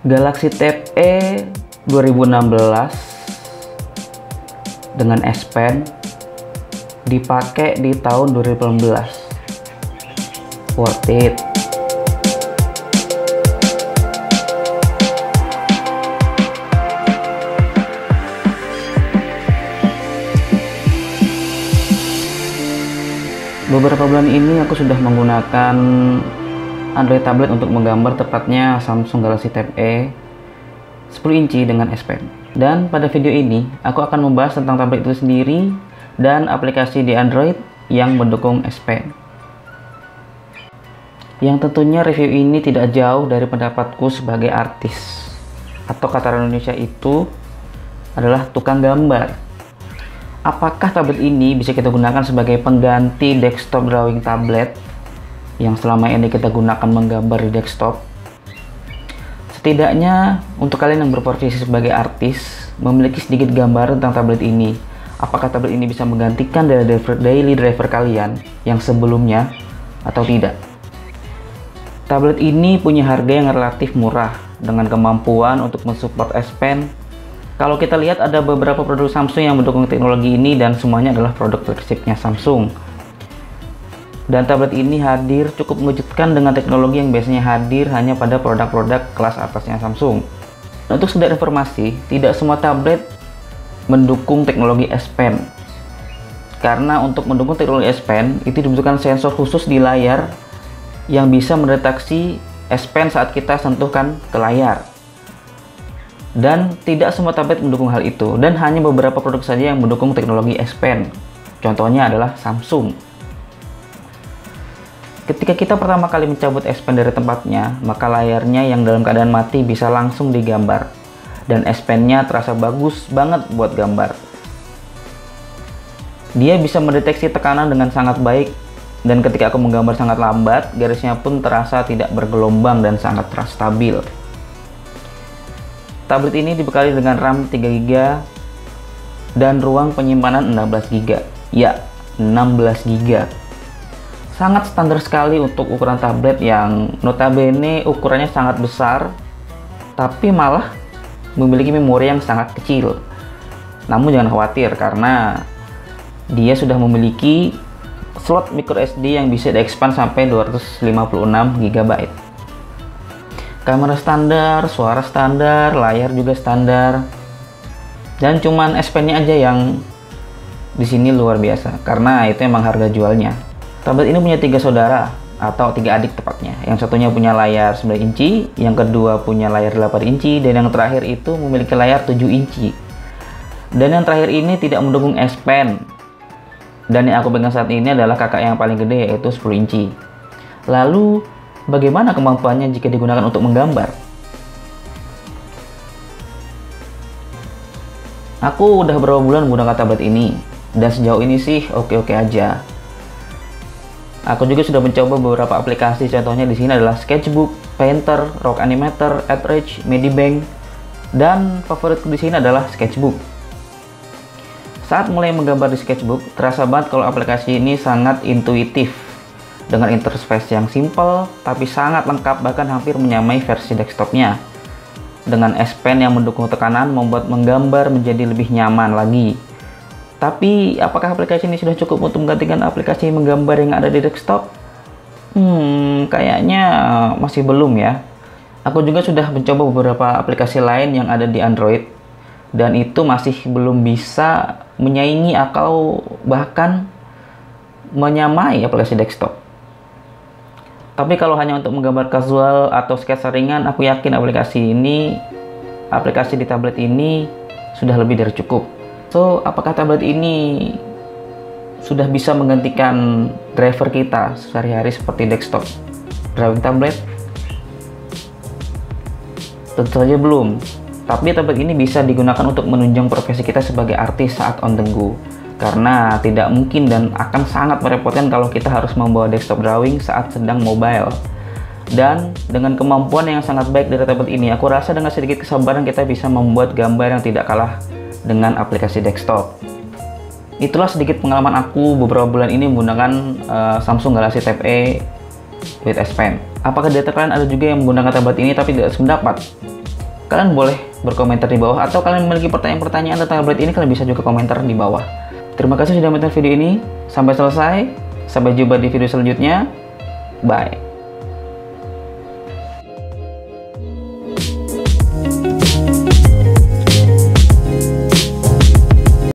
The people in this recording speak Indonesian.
Galaxy Tab E 2016 dengan S Pen dipakai di tahun 2018 worth it. Beberapa bulan ini aku sudah menggunakan Android tablet untuk menggambar tepatnya Samsung Galaxy Tab E 10 inci dengan S Pen. Dan pada video ini aku akan membahas tentang tablet itu sendiri dan aplikasi di Android yang mendukung S Pen. Yang tentunya review ini tidak jauh dari pendapatku sebagai artis atau kata Indonesia itu adalah tukang gambar apakah tablet ini bisa kita gunakan sebagai pengganti desktop drawing tablet yang selama ini kita gunakan menggambar di desktop? Setidaknya untuk kalian yang berprofesi sebagai artis, memiliki sedikit gambaran tentang tablet ini. Apakah tablet ini bisa menggantikan dari driver, daily driver kalian yang sebelumnya atau tidak? Tablet ini punya harga yang relatif murah dengan kemampuan untuk mensupport S Pen kalau kita lihat ada beberapa produk Samsung yang mendukung teknologi ini dan semuanya adalah produk flagshipnya Samsung. Dan tablet ini hadir cukup mengejutkan dengan teknologi yang biasanya hadir hanya pada produk-produk kelas atasnya Samsung. Untuk sekedar informasi, tidak semua tablet mendukung teknologi S Pen. Karena untuk mendukung teknologi S Pen itu dibutuhkan sensor khusus di layar yang bisa mendeteksi S Pen saat kita sentuhkan ke layar dan tidak semua tablet mendukung hal itu dan hanya beberapa produk saja yang mendukung teknologi S Pen. Contohnya adalah Samsung. Ketika kita pertama kali mencabut Pen dari tempatnya, maka layarnya yang dalam keadaan mati bisa langsung digambar dan S Pen-nya terasa bagus banget buat gambar. Dia bisa mendeteksi tekanan dengan sangat baik dan ketika aku menggambar sangat lambat, garisnya pun terasa tidak bergelombang dan sangat terasa stabil. Tablet ini dibekali dengan RAM 3GB dan ruang penyimpanan 16GB. Ya, 16GB. Sangat standar sekali untuk ukuran tablet yang notabene ukurannya sangat besar, tapi malah memiliki memori yang sangat kecil. Namun jangan khawatir karena dia sudah memiliki slot micro SD yang bisa diekspand sampai 256GB kamera standar, suara standar, layar juga standar. Dan cuman S Pen-nya aja yang di sini luar biasa karena itu emang harga jualnya. Tablet ini punya tiga saudara atau tiga adik tepatnya. Yang satunya punya layar 9 inci, yang kedua punya layar 8 inci, dan yang terakhir itu memiliki layar 7 inci. Dan yang terakhir ini tidak mendukung S Pen. Dan yang aku pegang saat ini adalah kakak yang paling gede yaitu 10 inci. Lalu bagaimana kemampuannya jika digunakan untuk menggambar. Aku udah beberapa bulan menggunakan tablet ini, dan sejauh ini sih oke-oke aja. Aku juga sudah mencoba beberapa aplikasi, contohnya di sini adalah Sketchbook, Painter, Rock Animator, AdRage, Medibank, dan favoritku di sini adalah Sketchbook. Saat mulai menggambar di Sketchbook, terasa banget kalau aplikasi ini sangat intuitif dengan interface yang simple tapi sangat lengkap bahkan hampir menyamai versi desktopnya. Dengan S Pen yang mendukung tekanan membuat menggambar menjadi lebih nyaman lagi. Tapi apakah aplikasi ini sudah cukup untuk menggantikan aplikasi menggambar yang ada di desktop? Hmm, kayaknya masih belum ya. Aku juga sudah mencoba beberapa aplikasi lain yang ada di Android dan itu masih belum bisa menyaingi atau bahkan menyamai aplikasi desktop. Tapi kalau hanya untuk menggambar casual atau sketsa ringan, aku yakin aplikasi ini, aplikasi di tablet ini sudah lebih dari cukup. So, apakah tablet ini sudah bisa menggantikan driver kita sehari-hari seperti desktop, drawing tablet? Tentu saja belum. Tapi tablet ini bisa digunakan untuk menunjang profesi kita sebagai artis saat on the go karena tidak mungkin dan akan sangat merepotkan kalau kita harus membawa desktop drawing saat sedang mobile. Dan dengan kemampuan yang sangat baik dari tablet ini, aku rasa dengan sedikit kesabaran kita bisa membuat gambar yang tidak kalah dengan aplikasi desktop. Itulah sedikit pengalaman aku beberapa bulan ini menggunakan uh, Samsung Galaxy Tab E with S Pen. Apakah data kalian ada juga yang menggunakan tablet ini tapi tidak sependapat? kalian boleh berkomentar di bawah atau kalian memiliki pertanyaan-pertanyaan tentang tablet ini kalian bisa juga komentar di bawah. Terima kasih sudah menonton video ini. Sampai selesai. Sampai jumpa di video selanjutnya. Bye.